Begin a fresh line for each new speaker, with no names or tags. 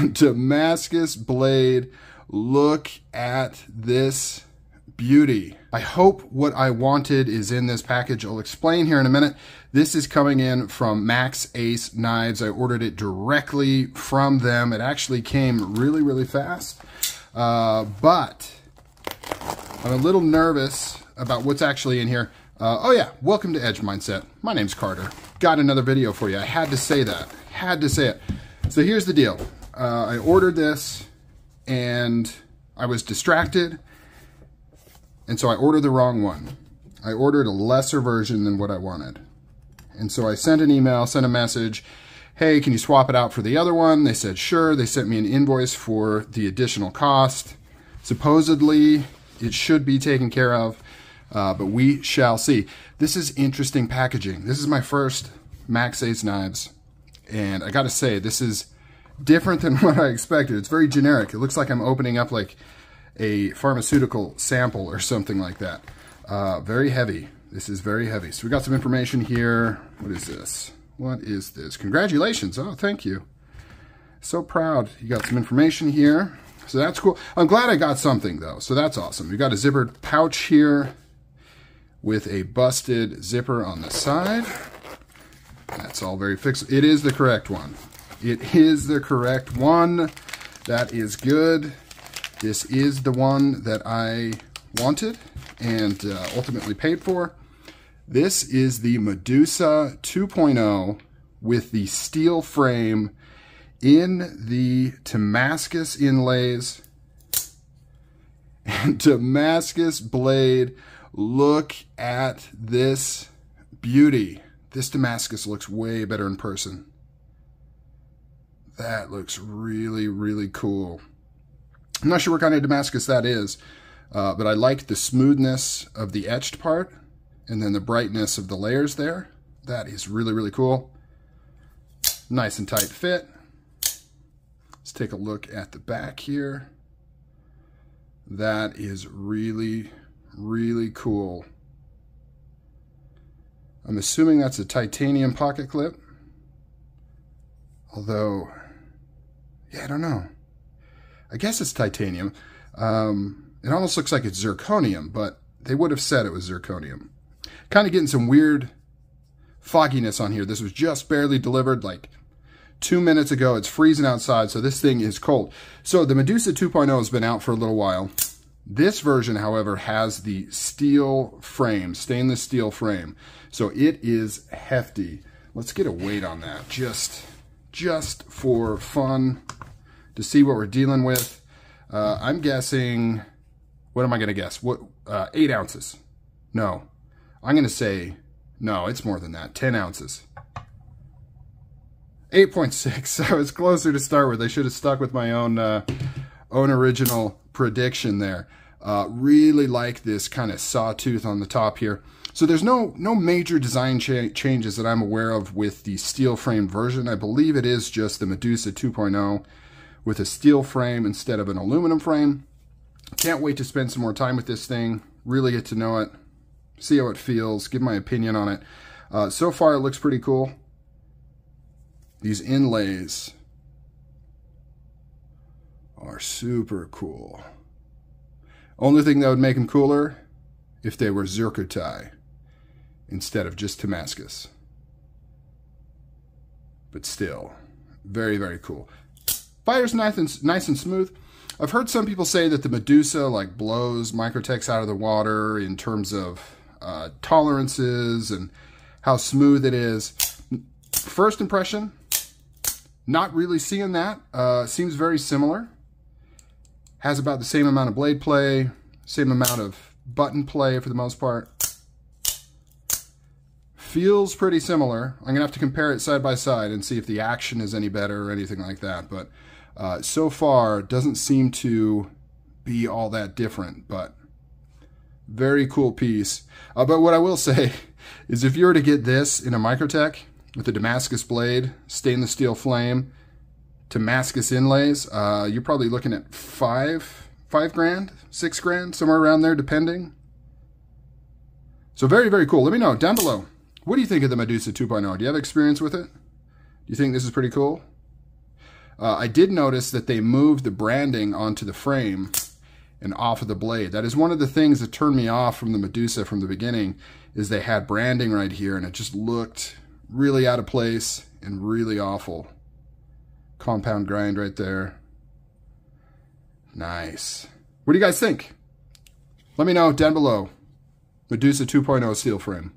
Damascus blade. Look at this beauty. I hope what I wanted is in this package. I'll explain here in a minute. This is coming in from Maxace Knives. I ordered it directly from them. It actually came really, really fast. Uh, but I'm a little nervous about what's actually in here. Uh, oh yeah, welcome to Edged Mindset. My name's Carter. Got another video for you. I had to say that. Had to say it. So here's the deal. Uh, I ordered this and I was distracted and so I ordered the wrong one. I ordered a lesser version than what I wanted. And so I sent an email, sent a message, hey, can you swap it out for the other one? They said, sure. They sent me an invoice for the additional cost. Supposedly, it should be taken care of, uh, but we shall see. This is interesting packaging. This is my first Maxace knives. And I gotta say, this is different than what I expected. It's very generic. It looks like I'm opening up like a pharmaceutical sample or something like that. Uh, very heavy. This is very heavy. So we got some information here. What is this? What is this? Congratulations. Oh, thank you. So proud. You got some information here. So that's cool. I'm glad I got something though. So that's awesome. We got a zippered pouch here with a busted zipper on the side. That's all very fixed. It is the correct one. It is the correct one. That is good. This is the one that I wanted and uh, ultimately paid for. This is the Medusa 2.0 with the steel frame in the Damascus inlays and Damascus blade. Look at this beauty. This Damascus looks way better in person. That looks really, really cool. I'm not sure what kind of Damascus that is, uh, but I like the smoothness of the etched part and then the brightness of the layers there. That is really, really cool. Nice and tight fit. Let's take a look at the back here. That is really, really cool. I'm assuming that's a titanium pocket clip. Although, yeah, I don't know. I guess it's titanium. Um, it almost looks like it's zirconium, but they would have said it was zirconium. Kind of getting some weird fogginess on here. This was just barely delivered like two minutes ago. It's freezing outside, so this thing is cold. So the Medusa 2.0 has been out for a little while. This version, however, has the steel frame, stainless steel frame. So it is hefty. Let's get a weight on that just, just for fun to see what we're dealing with. Uh, I'm guessing, what am I going to guess? What uh, Eight ounces. No. I'm going to say, no, it's more than that. 10 ounces. 8.6. so it's closer to start with. I should have stuck with my own, uh, own original prediction there. Uh, really like this kind of sawtooth on the top here. So there's no no major design cha changes that I'm aware of with the steel frame version. I believe it is just the Medusa 2.0 with a steel frame instead of an aluminum frame. Can't wait to spend some more time with this thing, really get to know it, see how it feels, give my opinion on it. Uh, so far, it looks pretty cool. These inlays are super cool. Only thing that would make them cooler if they were Zircuti instead of just Damascus. But still, very, very cool. Fire's nice and, nice and smooth. I've heard some people say that the Medusa like blows Microtech out of the water in terms of uh, tolerances and how smooth it is. First impression, not really seeing that. Uh, seems very similar. Has about the same amount of blade play, same amount of button play for the most part. Feels pretty similar. I'm going to have to compare it side by side and see if the action is any better or anything like that. But uh, so far doesn't seem to be all that different, but very cool piece. Uh, but what I will say is if you were to get this in a Microtech with a Damascus blade, stainless steel flame, Damascus inlays, uh, you're probably looking at five, five grand, six grand, somewhere around there, depending. So very, very cool. Let me know down below. What do you think of the Medusa 2.0? Do you have experience with it? Do you think this is pretty cool? Uh, I did notice that they moved the branding onto the frame and off of the blade. That is one of the things that turned me off from the Medusa from the beginning is they had branding right here and it just looked really out of place and really awful. Compound grind right there. Nice. What do you guys think? Let me know down below. Medusa 2.0 steel frame.